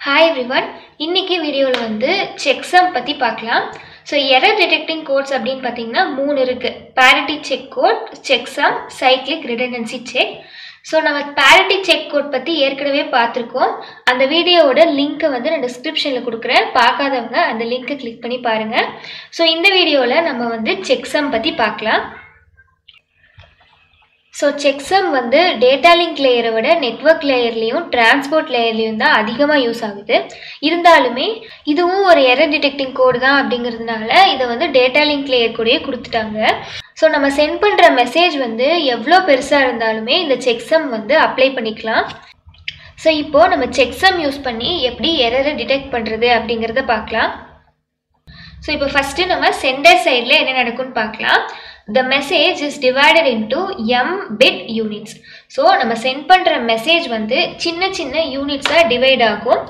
Hi everyone இன்னைக்கு வீடியோவில் வந்து செக்ஸம் பற்றி பார்க்கலாம். ஸோ எரர் டிடெக்டிங் கோட்ஸ் அப்படின்னு பார்த்தீங்கன்னா மூணு இருக்குது parity check code checksum cyclic redundancy check so நம்ம பேரிட்டி செக் கோட் பற்றி ஏற்கனவே பார்த்துருக்கோம். அந்த வீடியோவோட லிங்க்கை வந்து நான் டிஸ்கிரிப்ஷனில் கொடுக்குறேன். பார்க்காதவங்க அந்த லிங்க்கை கிளிக் பண்ணி பாருங்கள் ஸோ இந்த வீடியோவில் நம்ம வந்து செக்ஸம் பற்றி பார்க்கலாம். ஸோ செக்ஸம் வந்து டேட்டா லிங்க் லேயரை விட நெட்ஒர்க் லேயர்லேயும் டிரான்ஸ்போர்ட் லேயர்லேயும் தான் அதிகமாக யூஸ் ஆகுது. இருந்தாலுமே இதுவும் ஒரு எரர் டிடெக்டிங் கோடு தான் அப்படிங்கிறதுனால இதை வந்து டேட்டா லிங்க் லேயர் கூடயே கொடுத்துட்டாங்க. ஸோ நம்ம சென்ட் பண்ணுற மெசேஜ் வந்து எவ்வளோ பெருசாக இருந்தாலுமே இந்த செக்ஸம் வந்து அப்ளை பண்ணிக்கலாம். ஸோ இப்போது நம்ம செக்ஸம் யூஸ் பண்ணி எப்படி எரரை டிடெக்ட் பண்ணுறது அப்படிங்கிறத பார்க்கலாம். ஸோ இப்போ ஃபஸ்ட்டு நம்ம சென்டர் சைடில் என்ன நடக்கும்னு பார்க்கலாம். The message is divided into M bit units so நம்ம சென்ட் பண்ணுற மெசேஜ் வந்து சின்ன சின்ன யூனிட்ஸாக டிவைட் ஆகும்.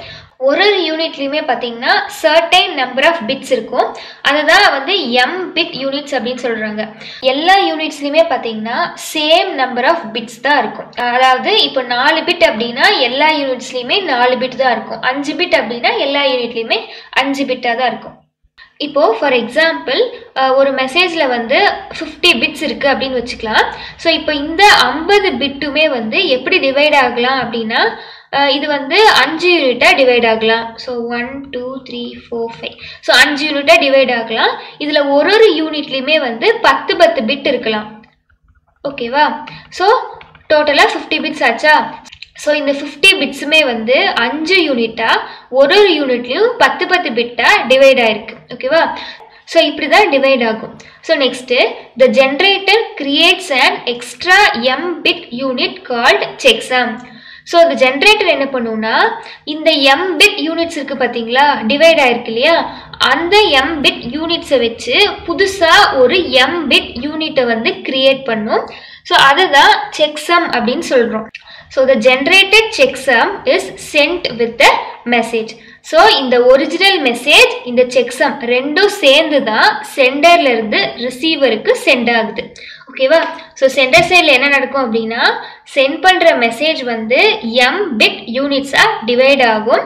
ஒரு ஒரு யூனிட்லேயுமே பார்த்தீங்கன்னா சர்டைன் நம்பர் ஆஃப் பிட்ஸ் இருக்கும். அதுதான் வந்து எம் பிட் யூனிட்ஸ் அப்படின்னு சொல்கிறாங்க எல்லா யூனிட்ஸ்லையுமே பார்த்தீங்கன்னா சேம் நம்பர் ஆஃப் பிட்ஸ் தான் இருக்கும். அதாவது இப்போ நாலு பிட் அப்படின்னா எல்லா யூனிட்ஸ்லையுமே நாலு பிட் தான் இருக்கும். அஞ்சு பிட் அப்படின்னா எல்லா யூனிட்லையுமே அஞ்சு பிட்டாக தான் இருக்கும். இப்போது ஃபார் எக்ஸாம்பிள் ஒரு மெசேஜில் வந்து ஃபிஃப்டி பிட்ஸ் இருக்குது அப்படின்னு வச்சுக்கலாம். ஸோ இப்போ இந்த ஐம்பது பிட்டுமே வந்து எப்படி டிவைட் ஆகலாம் அப்படின்னா இது வந்து அஞ்சு யூனிட்டாக டிவைட் ஆகலாம். So one two three four five so அஞ்சு யூனிட்டாக டிவைட் ஆகலாம். இதில் ஒரு ஒரு யூனிட்லேயுமே வந்து பத்து பத்து பிட் இருக்கலாம். ஓகேவா ஸோ டோட்டலாக ஃபிஃப்டி பிட்ஸ் ஆச்சா? ஸோ இந்த ஃபிஃப்டி பிட்ஸுமே வந்து அஞ்சு யூனிட்டாக ஒரு ஒரு யூனிட்லேயும் பத்து பத்து பிட்டாக டிவைட் ஆகிருக்கு ஓகேவா ஸோ இப்படி தான் டிவைட் ஆகும். So next the generator creates and extra M bit unit called checksum so இந்த ஜென்ரேட்டர் என்ன பண்ணுன்னா இந்த எம் பிட் யூனிட்ஸ் இருக்குது பார்த்தீங்களா டிவைட் ஆயிருக்கு இல்லையா? அந்த எம் பிட் யூனிட்ஸை வச்சு புதுசாக ஒரு எம் பிட் யூனிட்டை வந்து கிரியேட் பண்ணும். ஸோ அதை தான் செக்ஸம் அப்படின்னு சொல்கிறோம் so the generated checksum is sent with the message so இந்த ஒரிஜினல் மெசேஜ் இந்த செக்ஸம் ரெண்டும் சேர்ந்து தான் சென்டர்லேருந்து ரிசீவருக்கு சென்ட் ஆகுது. ஓகேவா ஸோ சென்டர் சைடில் என்ன நடக்கும் அப்படின்னா சென்ட் பண்ணுற மெசேஜ் வந்து எம் பிட் யூனிட்ஸாக டிவைட் ஆகும்.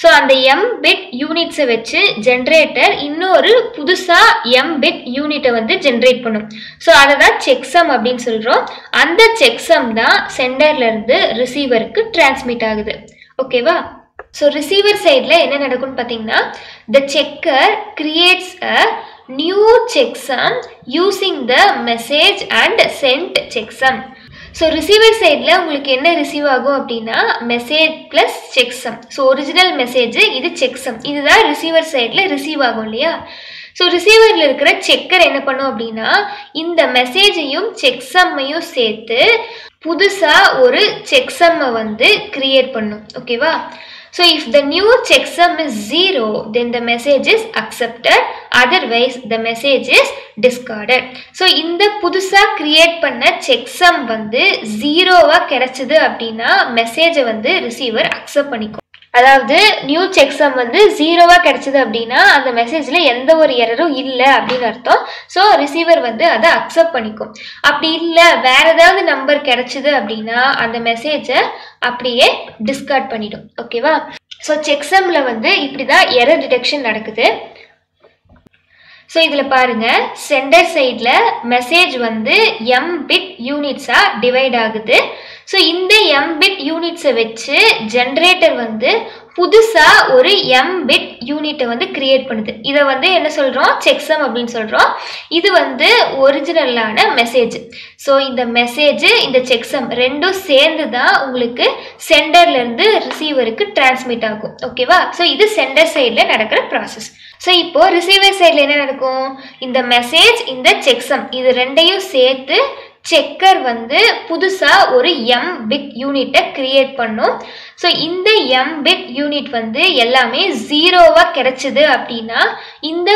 ஸோ அந்த எம் பிட் யூனிட்ஸை வச்சு ஜென்ரேட்டர் இன்னொரு புதுசாக எம் பிட் யூனிட்டை வந்து ஜென்ரேட் பண்ணும். ஸோ அதை தான் செக்ஸம் அப்படின்னு சொல்கிறோம் அந்த செக்ஸம் தான் சென்டர்லேருந்து ரிசீவருக்கு டிரான்ஸ்மிட் ஆகுது. ஓகேவா ஸோ ரிசீவர் சைடில் என்ன நடக்கும்னு பார்த்தீங்கன்னா the checker creates a new checksum using the message and send checksum so receiver சைடில் உங்களுக்கு என்ன ரிசீவ் ஆகும் அப்படின்னா message plus checksum so original message இது செக்ஸம் இதுதான் ரிசீவர் சைடில் ரிசீவ் ஆகும் இல்லையா? ஸோ ரிசீவரில் இருக்கிற செக்கர் என்ன பண்ணும் அப்படின்னா இந்த மெசேஜையும் செக்ஸம்மையும் சேர்த்து புதுசாக ஒரு செக்ஸம்மை வந்து கிரியேட் பண்ணும். ஓகேவா So if the new checksum is 0, then the message is accepted. Otherwise, the message is discarded. So இந்த புதுசாக கிரியேட் பண்ண செக்ஸம் வந்து ஜீரோவாக கிடைச்சது அப்படின்னா மெசேஜை வந்து ரிசீவர் அக்செப்ட் பண்ணிக்கும் அதாவது நியூ செக்ஸம் வந்து ஜீரோவாக கிடைச்சது அப்படின்னா அந்த மெசேஜில் எந்த ஒரு எரரும் இல்லை அப்படின்னு அர்த்தம். ஸோ ரிசீவர் வந்து அதை அக்செப்ட் பண்ணிக்கும். அப்படி இல்லை வேற ஏதாவது நம்பர் கிடைச்சிது அப்படின்னா அந்த மெசேஜை அப்படியே டிஸ்கார்ட் பண்ணிடும். ஓகேவா ஸோ செக்ஸமில் வந்து இப்படி தான் எரர் டிடெக்ஷன் நடக்குது. ஸோ இதில் பாருங்கள் சென்டர் சைடில் மெசேஜ் வந்து எம் பிட் யூனிட்ஸாக டிவைட் ஆகுது. ஸோ இந்த எம்பிட் யூனிட்ஸை வச்சு ஜென்ரேட்டர் வந்து புதுசாக ஒரு எம் பிட் யூனிட்டை வந்து கிரியேட் பண்ணுது. இதை வந்து என்ன சொல்கிறோம் செக்ஸம் அப்படின்னு சொல்கிறோம் இது வந்து ஒரிஜினலான மெசேஜ் ஸோ இந்த மெசேஜ் இந்த செக்ஸம் ரெண்டும் சேர்ந்து தான் உங்களுக்கு சென்டர்லேருந்து ரிசீவருக்கு டிரான்ஸ்மிட் ஆகும். ஓகேவா ஸோ இது சென்டர் சைடில் நடக்கிற ப்ராசஸ் ஸோ இப்போ ரிசீவர் சைடில் என்ன நடக்கும்? இந்த மெசேஜ் இந்த செக்ஸம் இது ரெண்டையும் சேர்த்து செக்கர் வந்து புதுசாக ஒரு எம் பிட் யூனிட்டை கிரியேட் பண்ணும். ஸோ இந்த எம் பிட் யூனிட் வந்து எல்லாமே ஜீரோவாக கிடைச்சிது அப்படின்னா இந்த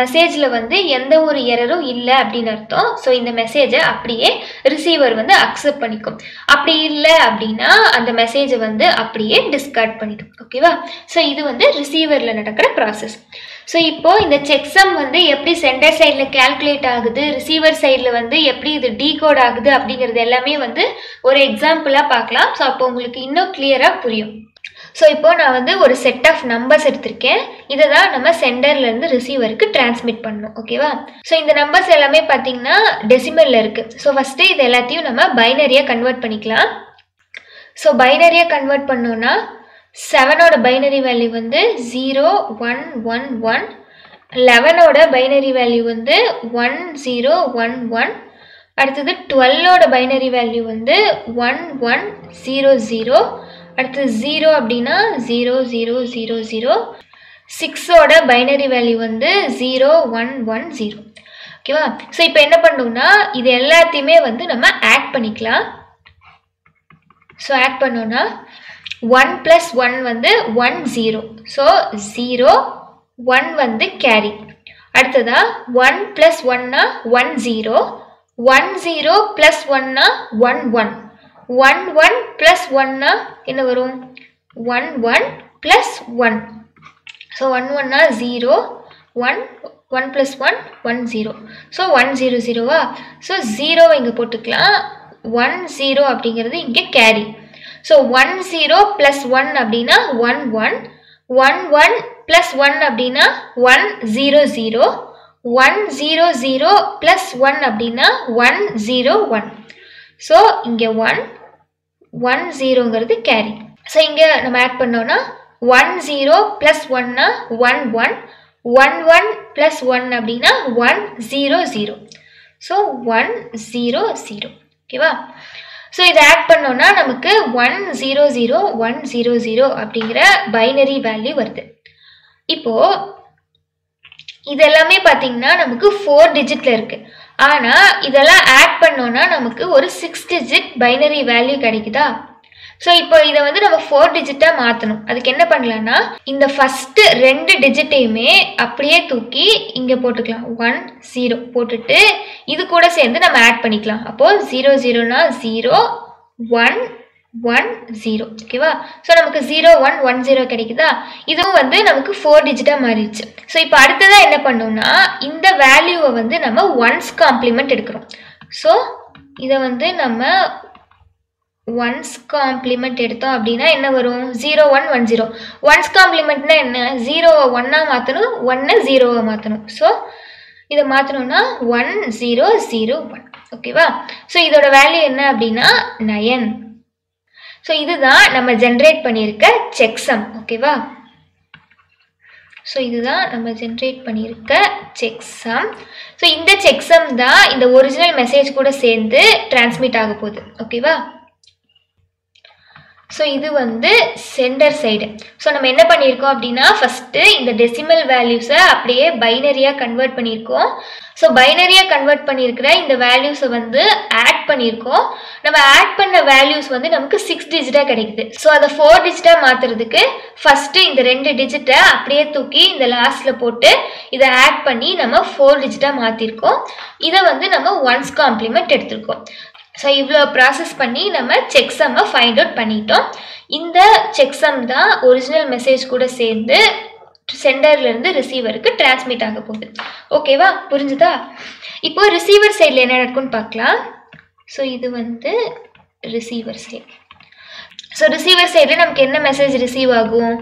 மெசேஜில் வந்து எந்த ஒரு எரரும் இல்லை அப்படின்னு அர்த்தம். ஸோ இந்த மெசேஜை அப்படியே ரிசீவர் வந்து அக்செப்ட் பண்ணிக்கும். அப்படி இல்லை அப்படின்னா அந்த மெசேஜை வந்து அப்படியே டிஸ்கார்ட் பண்ணிடும். ஓகேவா ஸோ இது வந்து ரிசீவரில் நடக்கிற ப்ராசஸ் ஸோ இப்போ இந்த செக்ஸம் வந்து எப்படி சென்டர் சைடில் கேல்குலேட் ஆகுது? ரிசீவர் சைடில் வந்து எப்படி இது டீகோட் ஆகுது அப்படிங்கிறது எல்லாமே வந்து ஒரு எக்ஸாம்பிளாக பார்க்கலாம். ஸோ அப்போ உங்களுக்கு இன்னும் கிளியராக புரியும். ஸோ இப்போ நான் வந்து ஒரு செட் ஆஃப் நம்பர்ஸ் எடுத்திருக்கேன். இதை தான் நம்ம சென்டர்லேருந்து ரிசீவருக்கு டிரான்ஸ்மிட் பண்ணணும். ஓகேவா ஸோ இந்த நம்பர்ஸ் எல்லாமே பார்த்தீங்கன்னா டெசிமலில் இருக்குது ஸோ ஃபஸ்ட்டு இது எல்லாத்தையும் நம்ம பைனரியாக கன்வெர்ட் பண்ணிக்கலாம். ஸோ பைனரியாக கன்வெர்ட் பண்ணோன்னா செவனோட பைனரி வேல்யூ வந்து ஜீரோ ஒன் ஒன் ஒன் லெவனோட பைனரி வேல்யூ வந்து ஒன் ஜீரோ ஒன் ஒன் அடுத்தது டுவெல்லோட பைனரி வேல்யூ வந்து ஒன் ஒன் ஜீரோ ஜீரோ அடுத்தது ஜீரோ அப்படின்னா ஜீரோ ஜீரோ ஜீரோ ஜீரோ சிக்ஸோட பைனரி வேல்யூ வந்து ஜீரோ ஒன் ஒன் ஜீரோ ஓகேவா ஸோ இப்போ என்ன பண்ணோம்னா இது எல்லாத்தையுமே வந்து நம்ம ஆட் பண்ணிக்கலாம். ஸோ ஆட் பண்ணோன்னா ஒன் ப்ளஸ் ஒன் வந்து one zero so zero one வந்து கேரி அடுத்ததா ஒன் ப்ளஸ் ஒன்னா one zero one zero plus ஒன்னா one one one one plus ஒன்னா என்ன வரும்? One one plus one so one ஒன்னா zero one one plus one one zero so one zero ஜீரோவா so ஜீரோவை இங்கே போட்டுக்கலாம். ஒன் ஜீரோ அப்படிங்கிறது இங்கே carry so one zero plus one அப்படின்னா one one one one plus one அப்படின்னா one zero zero one zero zero plus one அப்படின்னா one zero one so இங்கே ஒன் ஒன் ஜீரோங்கிறது கேரி ஸோ இங்கே நம்ம ஆட் பண்ணோன்னா ஒன் ஜீரோ ப்ளஸ் ஒன்னா one one one one plus one அப்படின்னா one zero zero so one zero zero ஓகேவா so இதை ஆட் பண்ணோன்னா நமக்கு one zero zero one zero zero அப்படிங்கிற பைனரி வேல்யூ வருது. இப்போது இது எல்லாமே பார்த்தீங்கன்னா நமக்கு ஃபோர் டிஜிட்டில் இருக்குது ஆனால் இதெல்லாம் ஆட் பண்ணோன்னா நமக்கு ஒரு சிக்ஸ் டிஜிட் பைனரி வேல்யூ கிடைக்குதா? ஸோ இப்போ இதை வந்து நம்ம ஃபோர் டிஜிட்டாக மாற்றணும் அதுக்கு என்ன பண்ணலான்னா இந்த ஃபஸ்ட்டு ரெண்டு டிஜிட்டையுமே அப்படியே தூக்கி இங்கே போட்டுக்கலாம். ஒன் ஜீரோ போட்டுட்டு இது கூட சேர்ந்து நம்ம ஆட் பண்ணிக்கலாம். அப்போது ஜீரோ ஜீரோனா ஜீரோ ஒன் ஒன் ஜீரோ ஓகேவா ஸோ நமக்கு ஜீரோ ஒன் ஒன் ஜீரோ கிடைக்குதா? இதுவும் வந்து நமக்கு ஃபோர் டிஜிட்டாக மாறிடுச்சு. ஸோ இப்போ அடுத்ததாக என்ன பண்ணோம்னா இந்த வேல்யூவை வந்து நம்ம ஒன்ஸ் காம்ப்ளிமெண்ட் எடுக்கிறோம். ஸோ இதை வந்து நம்ம ஒன்ஸ் காம்ப்ளிமெண்ட் எடுத்தோம் அப்படின்னா என்ன வரும்? Zero one one zero ones காம்ப்ளிமெண்ட்னா என்ன? ஜீரோவை ஒன்னாக மாற்றணும் ஒன்று ஜீரோவை மாற்றணும் ஸோ இதை மாற்றணும்னா ஒன் ஜீரோ ஜீரோ ஒன் ஓகேவா ஸோ இதோட வேல்யூ என்ன அப்படின்னா நயன் ஸோ இதுதான் நம்ம ஜென்ரேட் பண்ணியிருக்க செக்ஸம் ஓகேவா ஸோ இதுதான் நம்ம ஜென்ரேட் பண்ணியிருக்க செக்ஸம் ஸோ இந்த செக்ஸம் தான் இந்த ஒரிஜினல் மெசேஜ் கூட சேர்ந்து டிரான்ஸ்மிட் ஆக போகுது ஓகேவா ஸோ இது வந்து சென்டர் சைடு ஸோ நம்ம என்ன பண்ணியிருக்கோம் அப்படின்னா ஃபஸ்ட்டு இந்த டெசிமல் வேல்யூஸை அப்படியே பைனரியாக கன்வெர்ட் பண்ணியிருக்கோம். ஸோ பைனரியாக கன்வெர்ட் பண்ணியிருக்கிற இந்த வேல்யூஸை வந்து ஆட் பண்ணியிருக்கோம். நம்ம ஆட் பண்ண வேல்யூஸ் வந்து நமக்கு சிக்ஸ் டிஜிட்டாக கிடைக்குது. ஸோ அதை ஃபோர் டிஜிட்டாக மாற்றுறதுக்கு ஃபஸ்ட்டு இந்த ரெண்டு டிஜிட்டை அப்படியே தூக்கி இந்த லாஸ்ட்டில் போட்டு இதை ஆட் பண்ணி நம்ம ஃபோர் டிஜிட்டாக மாற்றிருக்கோம் இதை வந்து நம்ம ஒன்ஸ் காம்ப்ளிமெண்ட் எடுத்திருக்கோம். ஸோ இவ்வளோ ப்ராசஸ் பண்ணி நம்ம செக்ஸம்மை ஃபைண்ட் அவுட் பண்ணிட்டோம். இந்த செக்ஸம் தான் ஒரிஜினல் மெசேஜ் கூட சேர்ந்து சென்டர்லேருந்து ரிசீவருக்கு டிரான்ஸ்மிட் ஆக போகுது. ஓகேவா புரிஞ்சுதா? இப்போ ரிசீவர் சைடில் என்ன நடக்கும்னு பார்க்கலாம். ஸோ இது வந்து ரிசீவர் சைடு ஸோ ரிசீவர் சைடில் நமக்கு என்ன மெசேஜ் ரிசீவ் ஆகும்?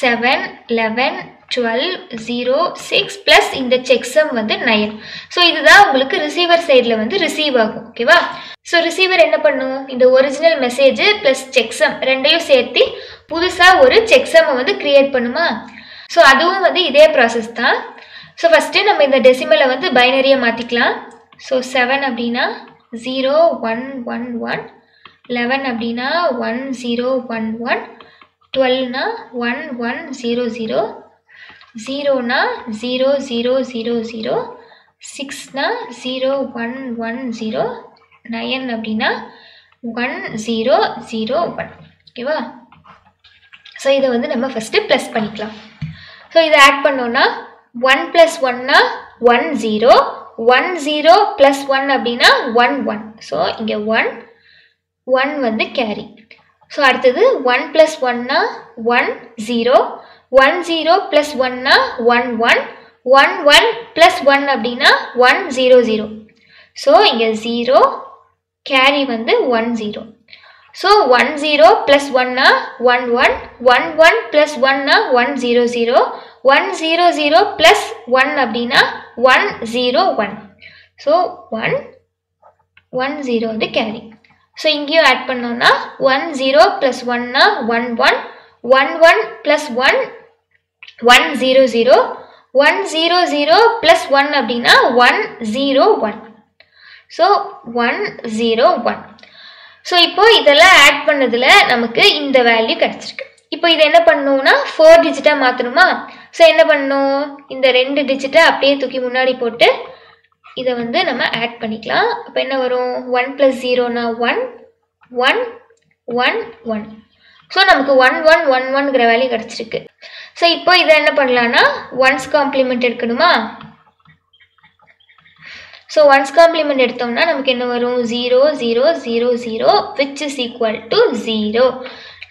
Seven eleven twelve zero six plus இந்த செக்ஸம் வந்து நயன் ஸோ இதுதான் உங்களுக்கு ரிசீவர் சைடில் வந்து ரிசீவ் ஆகும். ஓகேவா ஸோ ரிசீவர் என்ன பண்ணும்? இந்த ஒரிஜினல் மெசேஜ் ப்ளஸ் செக்ஸம் ரெண்டையும் சேர்த்து புதுசாக ஒரு செக்ஸம்மை வந்து க்ரியேட் பண்ணுமா? ஸோ அதுவும் வந்து இதே ப்ராசஸ் தான். ஸோ ஃபஸ்ட்டு நம்ம இந்த டெசிமலை வந்து பைனரியை மாற்றிக்கலாம் ஸோ செவன் அப்படின்னா zero one one one eleven அப்படின்னா ஒன் ஜீரோ ஒன் ஒன் டுவெல்னா ஒன் ஒன் ஜீரோ ஜீரோ ஜீரோனா zero zero zero zero சிக்ஸ்னா zero one one zero nine அப்படின்னா ஒன் ஜீரோ ஜீரோ ஒன் ஓகேவா ஸோ இதை வந்து நம்ம ஃபஸ்ட்டு ப்ளஸ் பண்ணிக்கலாம். ஸோ இதை ஆட் பண்ணோன்னா ஒன் ப்ளஸ் ஒன்னா one zero one zero plus one அப்படின்னா ஒன் ஒன் ஸோ இங்கே ஒன் ஒன் வந்து கேரி ஸோ அடுத்தது ஒன் ப்ளஸ் ஒன்னா one zero one zero plus ஒன்னா one one one one plus one அப்படின்னா ஒன் ஜீரோ ஜீரோ ஸோ இங்கே zero carry வந்து one zero so one zero plus ஒன்னா one one one one plus ஒன்னா one zero zero one zero zero plus one அப்படின்னா one zero one so one one zero வந்து carry so இங்கேயும் add பண்ணோம்னா one zero plus ஒன்னா one one one one plus one one zero zero one zero zero plus one அப்படின்னா one zero one so one zero one so இப்போ இதெல்லாம் add பண்ணதில் நமக்கு இந்த வேல்யூ கிடச்சிருக்கு. இப்போ இது என்ன பண்ணணும்னா ஃபோர் டிஜிட்டாக மாற்றணுமா ஸோ என்ன பண்ணணும்? இந்த ரெண்டு டிஜிட்டை அப்படியே தூக்கி முன்னாடி போட்டு இதை வந்து நம்ம ஆட் பண்ணிக்கலாம். அப்போ என்ன வரும்? One plus ஜீரோனா one one one one so நமக்கு ஒன் ஒன் ஒன் ஒன்கிற வேல்யூ கிடச்சிருக்கு. ஸோ இப்போ இதை என்ன பண்ணலான்னா ஒன்ஸ் காம்ப்ளிமெண்ட் எடுக்கணுமா? ஸோ ஒன்ஸ் காம்ப்ளிமெண்ட் எடுத்தோம்னா நமக்கு என்ன வரும்? Zero zero zero zero which is equal to zero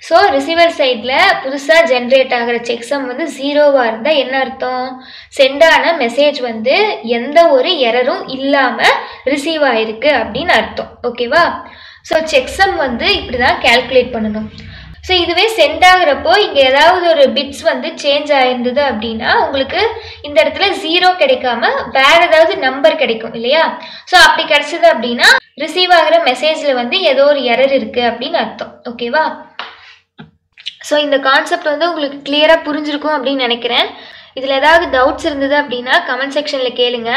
so receiver சைடில் புதுசாக ஜென்ரேட் ஆகிற செக்ஸம் வந்து ஜீரோவாக இருந்தால் என்ன அர்த்தம்? சென்டான மெசேஜ் வந்து எந்த ஒரு எரரும் இல்லாமல் ரிசீவ் ஆகிருக்கு அப்படின்னு அர்த்தம். ஓகேவா ஸோ செக்ஸம் வந்து இப்படி தான் கேல்குலேட் பண்ணணும். ஸோ இதுவே சென்ட் ஆகுறப்போ இங்கே ஏதாவது ஒரு பிட்ஸ் வந்து சேஞ்ச் ஆயிருந்தது அப்படின்னா உங்களுக்கு இந்த இடத்துல ஜீரோ கிடைக்காம வேற ஏதாவது நம்பர் கிடைக்கும் இல்லையா? ஸோ அப்படி கிடைச்சது அப்படின்னா ரிசீவ் ஆகிற மெசேஜில் வந்து ஏதோ ஒரு எரர் இருக்குது அப்படின்னு அர்த்தம். ஓகேவா ஸோ இந்த கான்செப்ட் வந்து உங்களுக்கு கிளியராக புரிஞ்சிருக்கும் அப்படின்னு நினைக்கிறேன். இதில் ஏதாவது டவுட்ஸ் இருந்தது அப்படின்னா கமெண்ட் செக்ஷனில் கேளுங்க.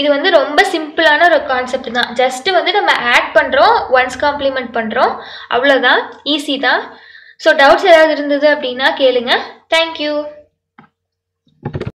இது வந்து ரொம்ப சிம்பிளான ஒரு கான்செப்ட் தான். ஜஸ்ட்டு வந்து நம்ம ஆட் பண்ணுறோம் ஒன்ஸ் காம்ப்ளிமெண்ட் பண்ணுறோம் அவ்வளோதான் ஈஸி தான். ஸோ டவுட்ஸ் ஏதாவது இருந்தது அப்படின்னா கேளுங்க. தேங்க்யூ